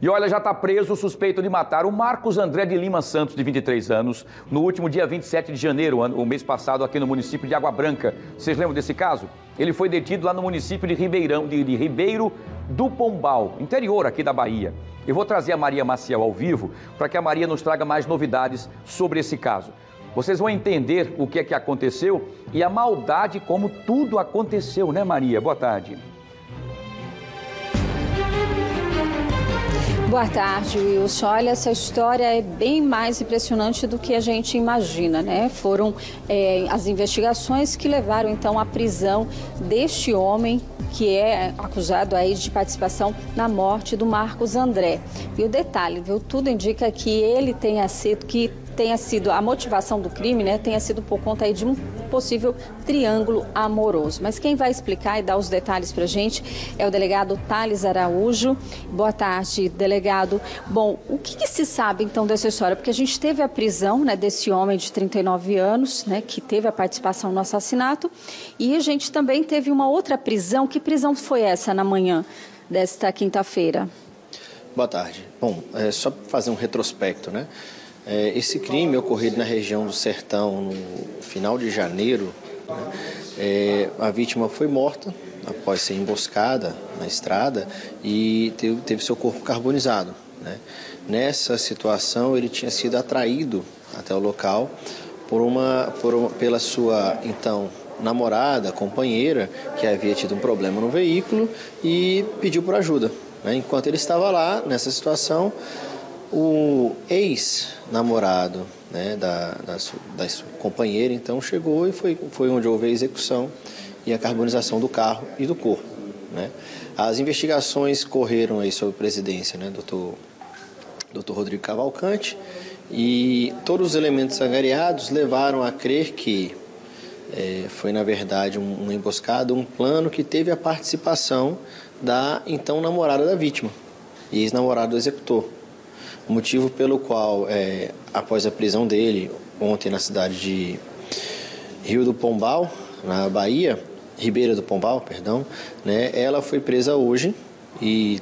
E olha, já está preso o suspeito de matar o Marcos André de Lima Santos, de 23 anos, no último dia 27 de janeiro, o mês passado, aqui no município de Água Branca. Vocês lembram desse caso? Ele foi detido lá no município de Ribeirão, de, de Ribeiro do Pombal, interior aqui da Bahia. Eu vou trazer a Maria Maciel ao vivo para que a Maria nos traga mais novidades sobre esse caso. Vocês vão entender o que é que aconteceu e a maldade como tudo aconteceu, né, Maria? Boa tarde. Boa tarde, Wilson. Olha, essa história é bem mais impressionante do que a gente imagina, né? Foram é, as investigações que levaram então à prisão deste homem que é acusado aí de participação na morte do Marcos André. E o detalhe, viu? Tudo indica que ele tenha sido que tenha sido a motivação do crime, né, tenha sido por conta aí de um possível triângulo amoroso. Mas quem vai explicar e dar os detalhes para a gente é o delegado Thales Araújo. Boa tarde, delegado. Bom, o que, que, se sabe então dessa história? Porque a gente teve a prisão né, desse homem de 39 anos, né, que teve a participação no assassinato, e a gente também teve uma outra prisão. Que prisão foi essa na manhã desta quinta-feira? Boa tarde. Bom, é só fazer um retrospecto, né? É, esse crime ocorrido na região do Sertão no final de janeiro, né, é, a vítima foi morta após ser emboscada na estrada e teve, teve seu corpo carbonizado. Né. Nessa situação, ele tinha sido atraído até o local por uma, por uma, pela sua então namorada, companheira, que havia tido um problema no veículo e pediu por ajuda. Né. Enquanto ele estava lá, nessa situação, o ex-namorado né, da, da, da, companheira, então, chegou e foi, foi onde houve a execução e a carbonização do carro e do corpo. Né? As investigações correram aí sob presidência, né, doutor, doutor Rodrigo Cavalcante, e todos os elementos angariados levaram a crer que é, foi, na verdade, um, uma emboscada, um plano que teve a participação da então namorada da vítima e ex-namorado do executor motivo pelo qual, é, após a prisão dele, ontem na cidade de Rio do Pombal, na Bahia, Ribeira do Pombal, perdão, né, ela foi presa hoje e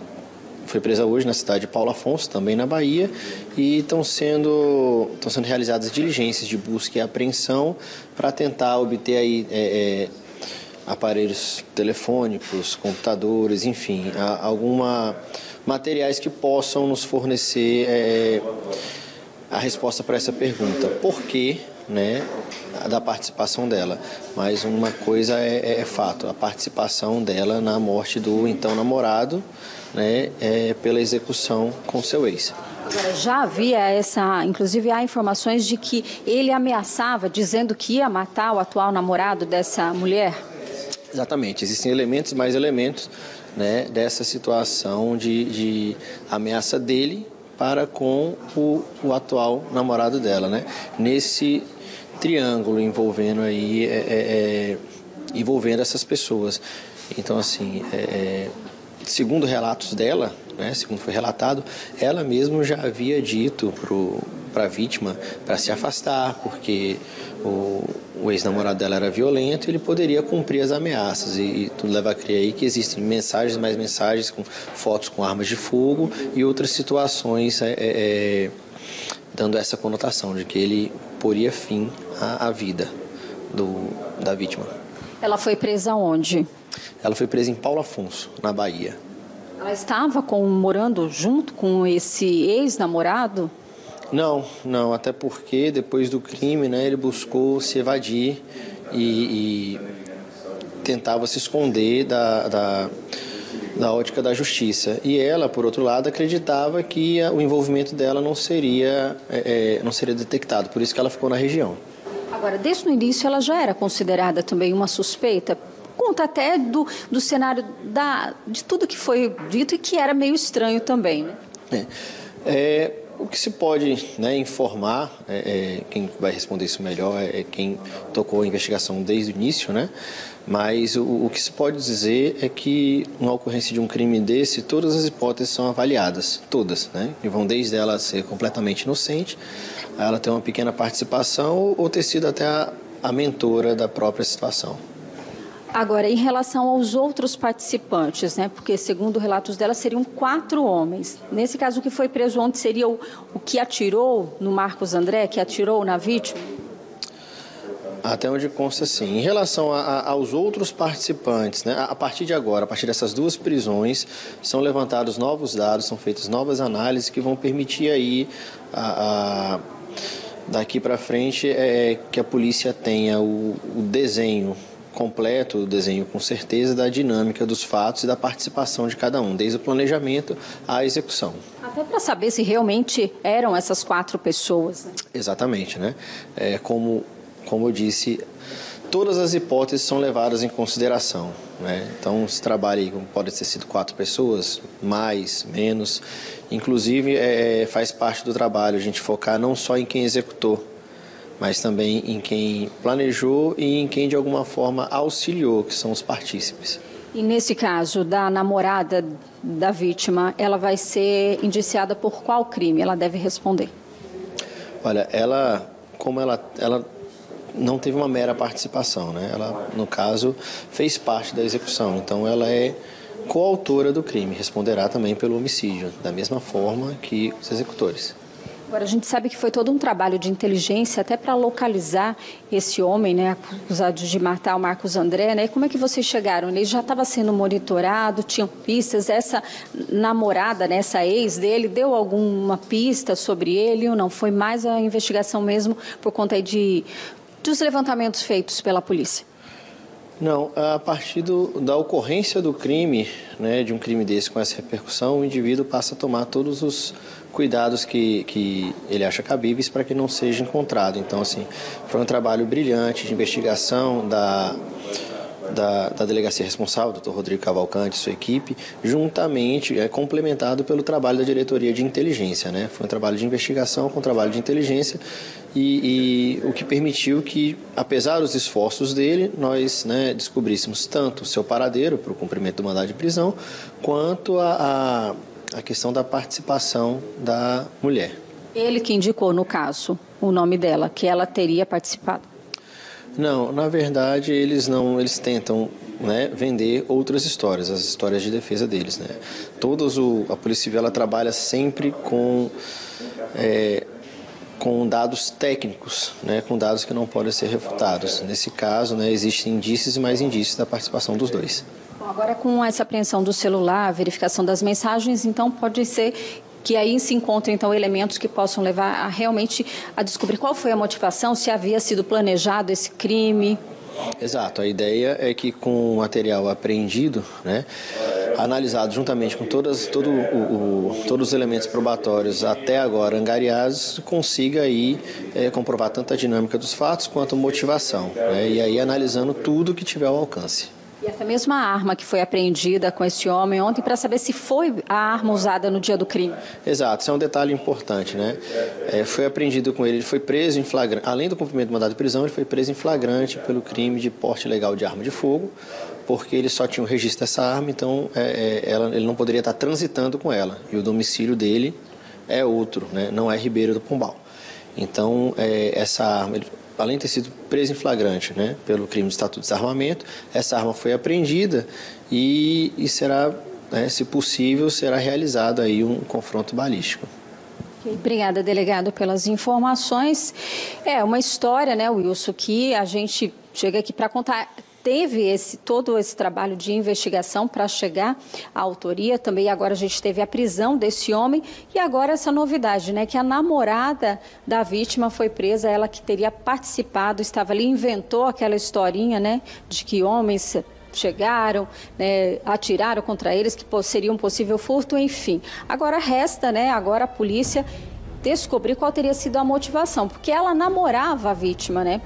foi presa hoje na cidade de Paulo Afonso, também na Bahia, e estão sendo, estão sendo realizadas diligências de busca e apreensão para tentar obter aí, é, é, aparelhos telefônicos, computadores, enfim, alguma materiais que possam nos fornecer é, a resposta para essa pergunta. Por que né, da participação dela? Mas uma coisa é, é, é fato, a participação dela na morte do então namorado né, é, pela execução com seu ex. Já havia essa, inclusive há informações de que ele ameaçava, dizendo que ia matar o atual namorado dessa mulher? Exatamente, existem elementos, mais elementos né, dessa situação de, de ameaça dele para com o, o, atual namorado dela, né? Nesse triângulo envolvendo aí, é, é, é envolvendo essas pessoas. Então, assim, é, é, segundo relatos dela, né, segundo foi relatado, ela mesma já havia dito para a vítima para se afastar, porque o, o ex-namorado dela era violento, ele poderia cumprir as ameaças. E, e tudo leva a crer aí que existem mensagens, mais mensagens com fotos com armas de fogo e outras situações é, é, é dando essa conotação de que ele poria fim à, à vida do, da vítima. Ela foi presa onde? Ela foi presa em Paulo Afonso, na Bahia. Ela estava com, morando junto com esse ex-namorado? Não, não, até porque depois do crime, né, ele buscou se evadir e, e tentava se esconder da, da, da, ótica da justiça. E ela, por outro lado, acreditava que o envolvimento dela não seria, é, é, não seria detectado, por isso que ela ficou na região. Agora, desde o início, ela já era considerada também uma suspeita? Conta até do, do cenário da, de tudo que foi dito e que era meio estranho também, né? É. é o que se pode né, informar, é, é, quem vai responder isso melhor é, é quem tocou a investigação desde o início, né? Mas o, o, que se pode dizer é que uma ocorrência de um crime desse, todas as hipóteses são avaliadas, todas, né? E vão desde ela ser completamente inocente, a ela ter uma pequena participação ou ter sido até a, a mentora da própria situação. Agora, em relação aos outros participantes, né? Porque segundo relatos dela seriam quatro homens. Nesse caso, o que foi preso ontem seria o, o que atirou no Marcos André, que atirou na vítima? Até onde consta sim. Em relação a, a, aos outros participantes, né, a partir de agora, a partir dessas duas prisões, são levantados novos dados, são feitas novas análises que vão permitir aí a, daqui para frente é, que a polícia tenha o, o desenho completo, o desenho com certeza da dinâmica dos fatos e da participação de cada um, desde o planejamento à execução. Até para saber se realmente eram essas quatro pessoas. Né? Exatamente, né? É, como como eu disse, todas as hipóteses são levadas em consideração. Né? Então, se trabalha aí, pode ter sido quatro pessoas, mais, menos. Inclusive, é, é, faz parte do trabalho a gente focar não só em quem executou, mas também em quem planejou e em quem de alguma forma auxiliou, que são os partícipes. E nesse caso da namorada da vítima, ela vai ser indiciada por qual crime? Ela deve responder. Olha, ela, como ela, ela não teve uma mera participação, né? Ela, no caso, fez parte da execução, então ela é coautora do crime, responderá também pelo homicídio, da mesma forma que os executores. Agora, a gente sabe que foi todo um trabalho de inteligência até para localizar esse homem, né, acusado de matar o Marcos André, né? Como é que vocês chegaram? Ele já estava sendo monitorado, tinham pistas? Essa namorada, né, essa ex dele, deu alguma pista sobre ele ou não? Foi mais a investigação mesmo por conta de dos levantamentos feitos pela polícia? Não, a partir do, da ocorrência do crime, né, de um crime desse com essa repercussão, o indivíduo passa a tomar todos os cuidados que, que ele acha cabíveis para que não seja encontrado. Então, assim, foi um trabalho brilhante de investigação da da, da delegacia responsável, doutor Rodrigo Cavalcante e sua equipe, juntamente, é, complementado pelo trabalho da diretoria de inteligência. Né? Foi um trabalho de investigação com um trabalho de inteligência e, e, o que permitiu que, apesar dos esforços dele, nós né, descobríssemos tanto o seu paradeiro para o cumprimento do mandado de prisão, quanto a, a, a questão da participação da mulher. Ele que indicou, no caso, o nome dela, que ela teria participado. Não, na verdade eles não, eles tentam né, vender outras histórias, as histórias de defesa deles. Né? Todos o, a Polícia Civil ela trabalha sempre com é, com dados técnicos, né, com dados que não podem ser refutados. Nesse caso, né, existem indícios e mais indícios da participação dos dois. Agora, com essa apreensão do celular, verificação das mensagens, então pode ser que aí se encontram então elementos que possam levar a realmente a descobrir qual foi a motivação, se havia sido planejado esse crime. Exato, a ideia é que com o material apreendido, né, analisado juntamente com todas, todo o, o, todos os elementos probatórios até agora angariados, consiga aí é, comprovar tanto a dinâmica dos fatos quanto a motivação. Né, e aí analisando tudo que tiver ao alcance. E essa mesma arma que foi apreendida com esse homem ontem para saber se foi a arma usada no dia do crime. Exato, isso é um detalhe importante, né? É, foi apreendido com ele, ele foi preso em flagrante, além do cumprimento do mandado de prisão, ele foi preso em flagrante pelo crime de porte legal de arma de fogo, porque ele só tinha o registro dessa arma, então é, é, ela, ele não poderia estar transitando com ela. E o domicílio dele é outro, né? não é Ribeiro do Pombal. Então, é, essa arma, ele, além de ter sido preso em flagrante né, pelo crime de estatuto de desarmamento, essa arma foi apreendida e, e será, né, se possível, será realizado aí um confronto balístico. Obrigada, delegado, pelas informações. É uma história, né, Wilson, que a gente chega aqui para contar teve esse, todo esse trabalho de investigação para chegar à autoria. Também agora a gente teve a prisão desse homem e agora essa novidade, né? Que a namorada da vítima foi presa, ela que teria participado, estava ali, inventou aquela historinha, né? De que homens chegaram, né, atiraram contra eles, que seria um possível furto, enfim. Agora resta, né, agora a polícia descobrir qual teria sido a motivação, porque ela namorava a vítima, né?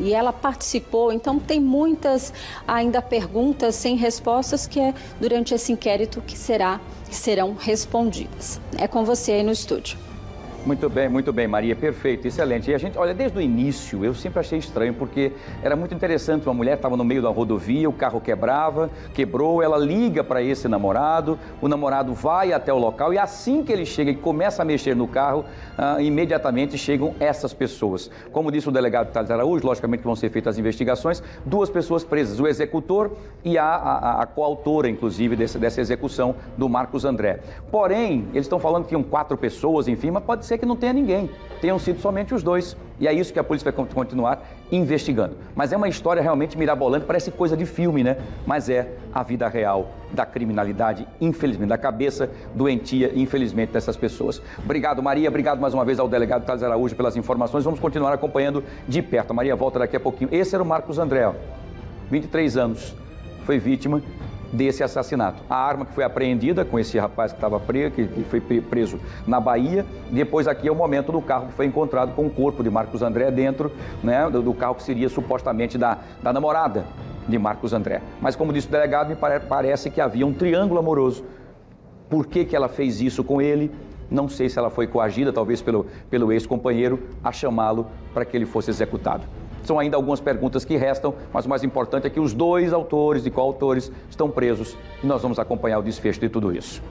E ela participou. Então tem muitas ainda perguntas sem respostas que é durante esse inquérito que será que serão respondidas. É com você aí no estúdio. Muito bem, muito bem, Maria, perfeito, excelente. E a gente, olha, desde o início eu sempre achei estranho, porque era muito interessante, uma mulher estava no meio da rodovia, o carro quebrava, quebrou, ela liga para esse namorado, o namorado vai até o local e assim que ele chega e começa a mexer no carro, ah, imediatamente chegam essas pessoas. Como disse o delegado Thales Araújo, logicamente vão ser feitas as investigações, duas pessoas presas, o executor e a, a, a coautora, inclusive, desse, dessa execução do Marcos André. Porém, eles estão falando que tinham quatro pessoas, enfim, mas pode ser que não tenha ninguém, tenham sido somente os dois. E é isso que a polícia vai continuar investigando. Mas é uma história realmente mirabolante, parece coisa de filme, né? Mas é a vida real da criminalidade, infelizmente, da cabeça doentia, infelizmente, dessas pessoas. Obrigado, Maria. Obrigado mais uma vez ao delegado Thales Araújo pelas informações. Vamos continuar acompanhando de perto. A Maria volta daqui a pouquinho. Esse era o Marcos André, ó, 23 anos. Foi vítima desse assassinato. A arma que foi apreendida com esse rapaz que estava preso, que, foi preso na Bahia. Depois aqui é o momento do carro que foi encontrado com o corpo de Marcos André dentro, né, do, carro que seria supostamente da, da namorada de Marcos André. Mas como disse o delegado, me pare, parece que havia um triângulo amoroso. Por que, que ela fez isso com ele? Não sei se ela foi coagida, talvez pelo, pelo ex-companheiro, a chamá-lo para que ele fosse executado. São ainda algumas perguntas que restam, mas o mais importante é que os dois autores e coautores estão presos e nós vamos acompanhar o desfecho de tudo isso.